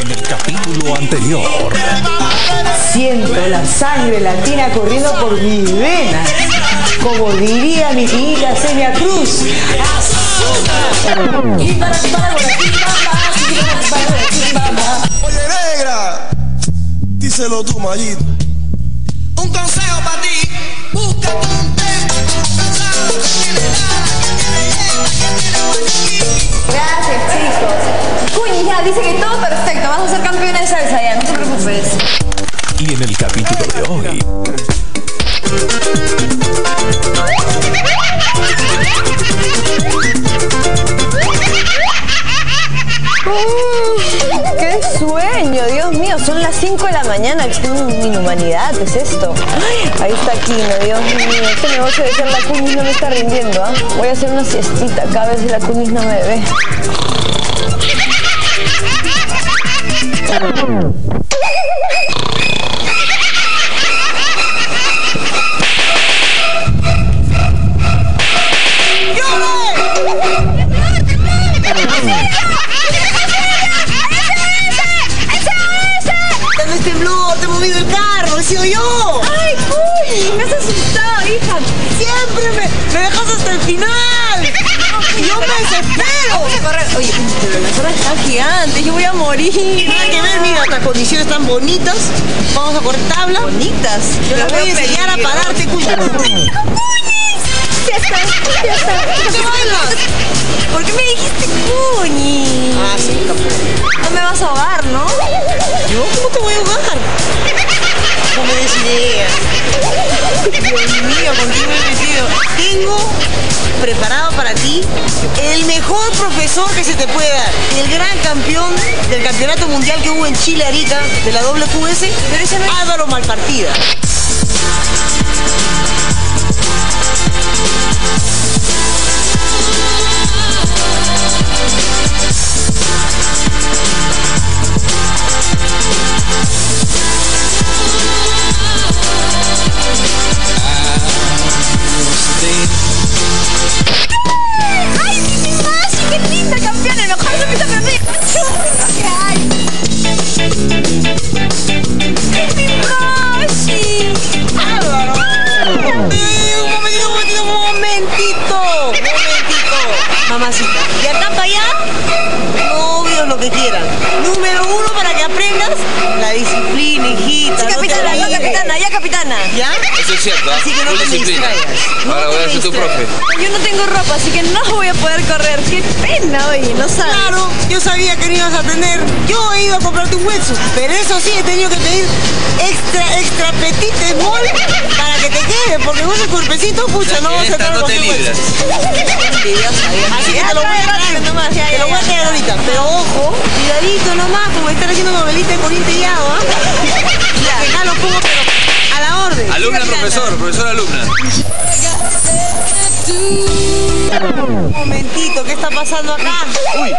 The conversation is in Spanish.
En el capítulo anterior. Siento la sangre latina corriendo por mis venas. Como diría mi hija Celia Cruz. Oye, negra, díselo tú, Mayito. Un consejo para ti, un Vas a ser campeona de salsa ya, no te preocupes. Y en el capítulo de hoy. ¡Qué sueño! Dios mío, son las 5 de la mañana. ¿Qué inhumanidad es esto? Ay, ahí está Kino, Dios mío. Este negocio de ser la cunis no me está rindiendo, ¿ah? Voy a hacer una siestita cada vez que la cunis no me ve. No final. Yo me a correr. Oye, pero la zona está gigante. Yo voy a morir. Nada que ver, mira, estas condiciones tan bonitas. Vamos a correr tabla. Bonitas. Yo las voy a enseñar a pararte, cuya. Ya está, ya está. ¿Qué bailas? ¿Por qué me dijiste Cuñi? Ah, sí, tampoco. No me vas a ahogar, ¿no? ¿Yo? ¿Cómo te voy a ahogar? No me des ideas. Dios mío, ¿con quién preparado para ti el mejor profesor que se te puede dar. El gran campeón del campeonato mundial que hubo en Chile ahorita, de la WQS, pero ese no es Álvaro Malpartida. Un momentito, un momentito, un momentito. Un momentito. Mamacita. De acá para allá, novios lo que quieran. Número uno para que aprendas la disciplina, hijita. Sí, no capitana, ya olvides. capitana, ya capitana. ¿Ya? Eso es cierto, ¿ah? Así que no Full te disciplina. distraigas. No Ahora voy a ser tu profe. Yo no tengo ropa, así que no voy a poder correr. ¡Qué pena, oye! No sabes. Claro, yo sabía que no ibas a tener. Yo he ido a comprarte un hueso, pero eso sí he tenido que pedir extra, extra petit small para porque vos el cuerpecito, pucha, no vas a Esta tener no te libras. Así que te lo voy a traer, nomás, ya, te ya, lo voy a ya. traer ahorita. Pero ojo, cuidadito nomás, como estar haciendo novelita de Corriente y ¿ah? Que acá lo pongo, pero a la orden. Alumna, profesor, profesor, alumna. Un momentito, ¿qué está pasando acá? Uy,